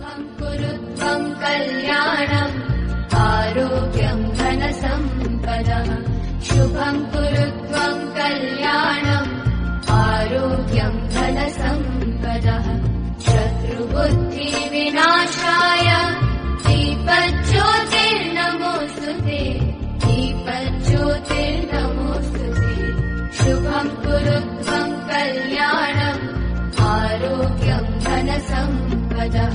गुरुत्वं कल्याणम् आरोग्यम् धनसम्पदः शुभं गुरुत्वं कल्याणम् आरोग्यम् धनसम्पदः शत्रुबुद्धिविनाशाय श्रीप ज्योतिर्नमोसुते कीप ज्योतिर्नमोसुते शुभं गुरुत्वं कल्याणम् आरोग्यम् धनसम्पदः